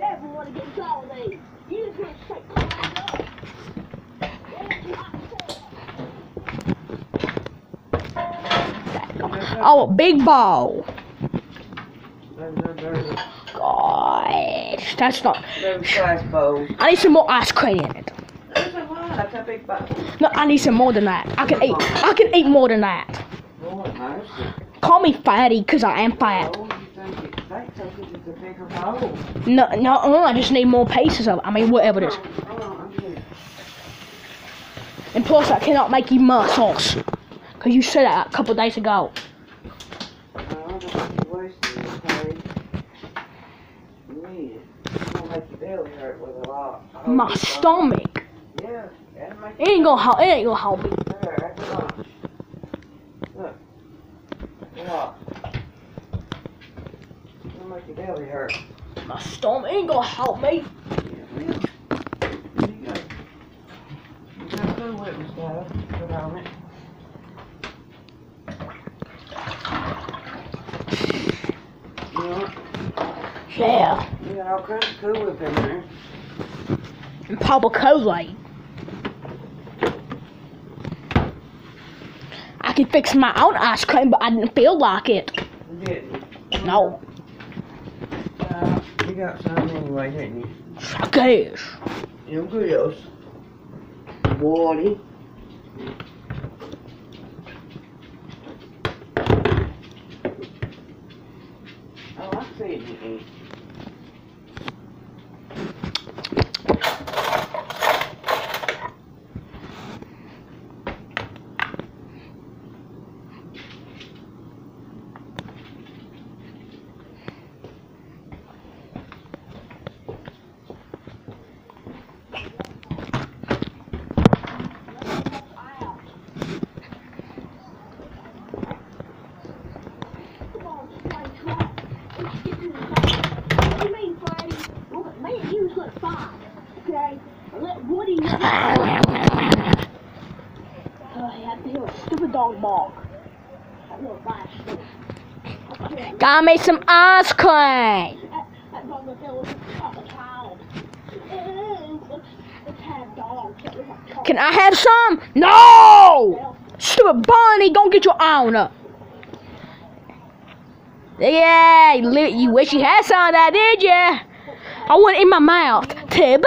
never want to get consolidated. You just want straight up. I. Oh, a big ball. Gosh, that's not. there's a size bowl. I need some more ice cream in it. There's a lot. That's a big bowl. No, I need some more than that. I can eat. I can eat more than that. Call me fatty, cause I am fat. Bowl. No, no, I just need more pieces of. I mean, whatever it is. And plus, I cannot make you muscles, cause you said that a couple days ago. My stomach. Yeah, It ain't gonna help. It ain't gonna help me. There, that's a lot. Look. Look. It'll make your belly hurt. Stomach ain't gonna help me. Yeah. You got, you got Cool Whip and stuff. Put on it. You know, Yeah. got all kinds of Cool Whip in there. And Papa Kool-Aid. I can fix my own ice cream, but I didn't feel like it. You didn't. No. You got some anyway, didn't you? I guess. Them. Oh, I see you eat. Come on, straight track. Let's get to the top. What do you mean, Freddy? Look at me and you was like five. Okay? And let Woody know. Oh, he had to hear a stupid dog bark. That little bastard. Okay. Got me some ice cream. That, that dog was there was a child. Ew, let's, let's have dogs that look like chocolate. Can I have some? No! Stupid bunny, don't get your own up. Yeah, you wish you had some of that, did ya? I want it in my mouth. Too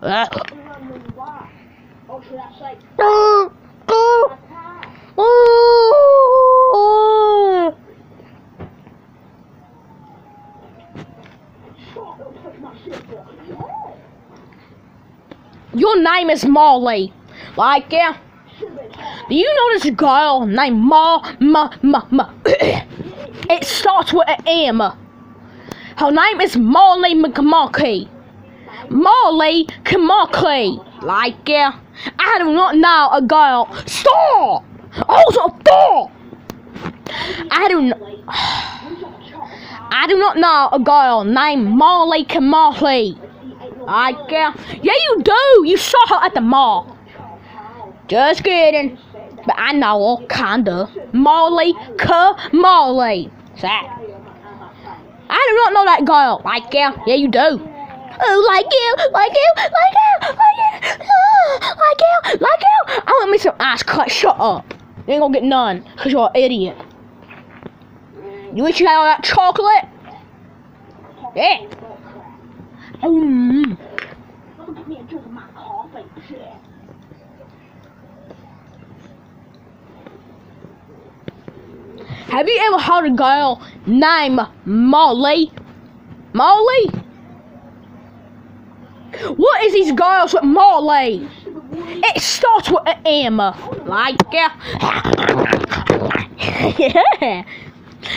bad. Your name is Molly. Like, yeah. Do you know this girl named Ma Ma Ma Ma? it starts with an M. Her name is Molly McMurky. Molly McMurky. Like, yeah. I do not know a girl. Stop! Also, stop! I do not. I do not know a girl named Molly McMurky. Like, yeah. Yeah, you do. You saw her at the mall. Just kidding. But I know her, kinda. Molly, ka Molly. That. I do not know that girl. Like you. Yeah, you do. Oh, like you, like you, like you, like you, oh, like you, like you. I want me some ice cut. Shut up. You ain't gonna get none, cause you're an idiot. You wish you had all that chocolate? Yeah. Mm. Have you ever heard a girl named Molly? Molly? What is these girls with Molly? It starts with an M. Like, yeah.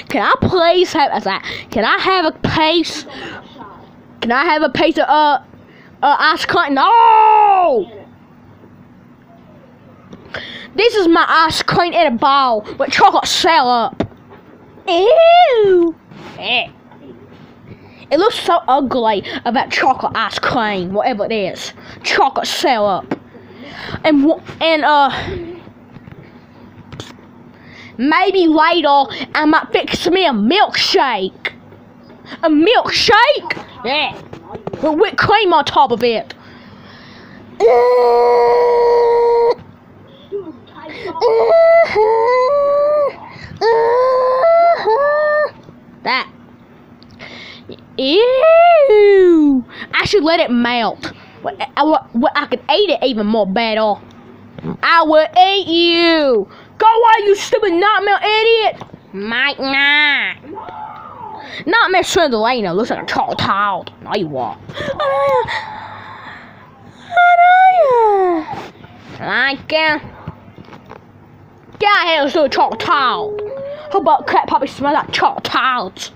Can I please have, I, can I have a piece? Can I have a piece of, uh, uh, ice cream? No! This is my ice cream in a bowl with chocolate syrup. Ew! Eh. It looks so ugly about chocolate ice cream, whatever it is. Chocolate syrup. And and uh Maybe later I might fix me a milkshake. A milkshake? Yeah. With whipped cream on top of it. Ew! I should let it melt. I, well, I could eat it even more better. I will eat you. Go away, you stupid nightmare idiot. Might not. Nightmare Cinderella looks like a child child. No, you won't. Like, uh, get out here, little child child. How about cat puppy smell like child child?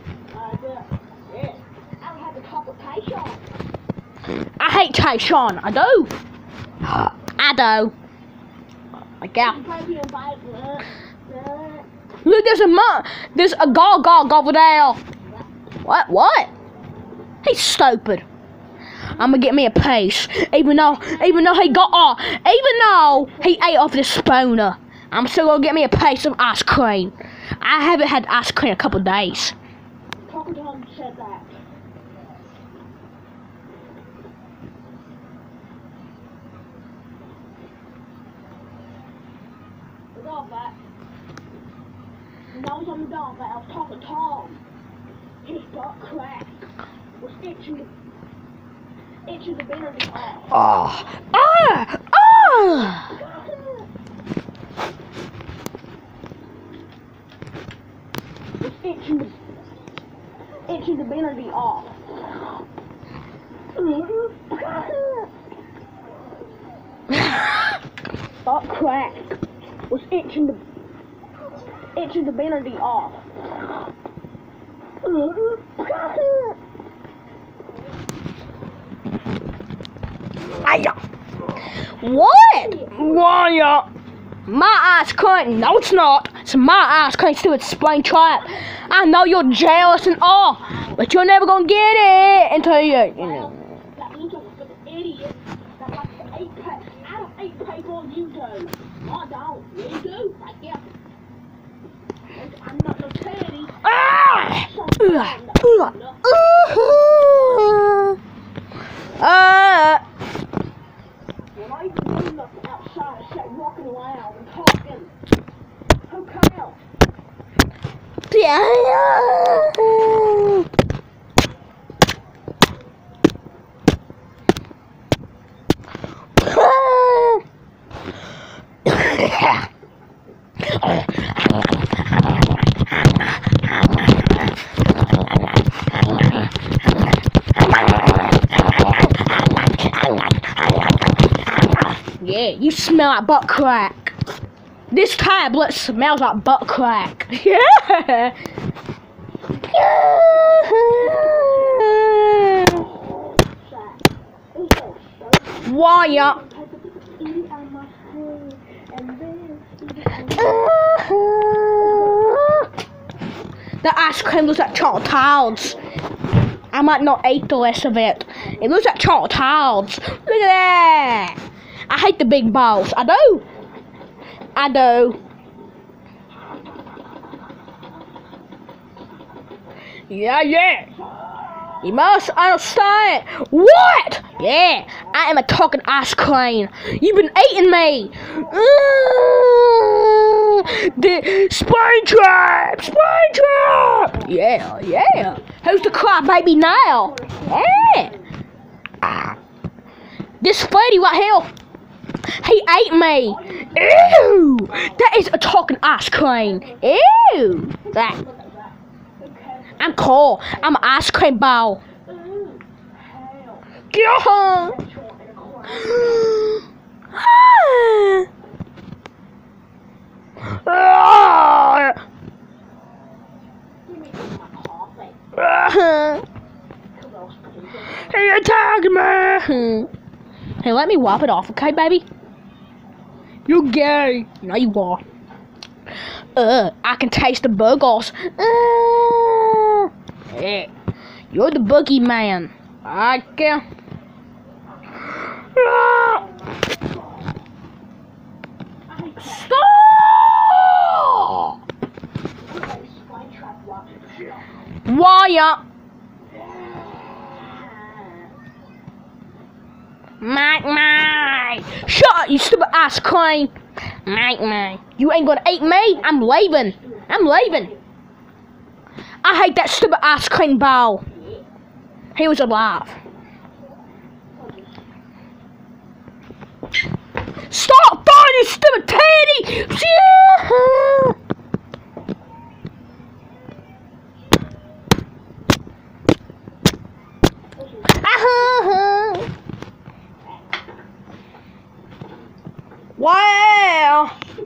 Hate Tyshawn. I do. I do. I get. Look, there's a mu- there's a gog gog over there. What? What? He's stupid. I'm gonna get me a piece, even though, even though he got off, even though he ate off the spooner. I'm still gonna get me a piece of ice cream. I haven't had ice cream in a couple days. Papa Tom said that. With all that, I was on the dog, I was talking to Tom. His butt cracked. Was itching, itching the bitter off. Ah, ah, ah! itching the, itching the bitter off. Butt crack was itching the itching the bitter off. Aya. What? Why? My ice cream. No, it's not. It's my ice cream, stupid Springtrap. I know you're jealous and all, but you're never gonna get it until you, you know. That means I'm an idiot that likes to eat pa- I don't eat paper you do. I don't. You do. I guess. I'm not no teddy. Ah! Something Ugh, like that. ugh, uh, uh, When I even do nothing outside except walking around and talking. Counts? yeah. You smell like butt crack. This tablet smells like butt crack. Yeah. Why on The ice cream looks like chocolate tiles. I might not eat the rest of it. It looks like chocolate tiles. Look at that. I hate the big balls. I do. I do. Yeah, yeah. You must understand. What? Yeah, I am a talking ice cream. You've been eating me. Mm, the spine trap, spine trap. Yeah, yeah. Who's the cry baby now? Yeah. Ah. This Freddy right here. He ate me. Ew. That is a talking ice cream. Ew. That. I'm cool. I'm an ice cream ball. Get home. Hey, attack me! Hmm. Hey, let me wipe it off, okay, baby? You gay. No, you are. Uh, I can taste the burgers. Uh. You're the boogie man. I can. Uh, stop! Wire. Mac, mac. Shut up, you stupid ice cream. Mike, Mike. You ain't gonna eat me. I'm leaving. I'm leaving. I hate that stupid ice cream ball. He was alive. Stop throwing your stupid teddy! Yeah.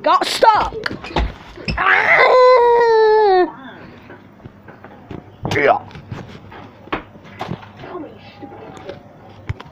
Got stuck. Yeah.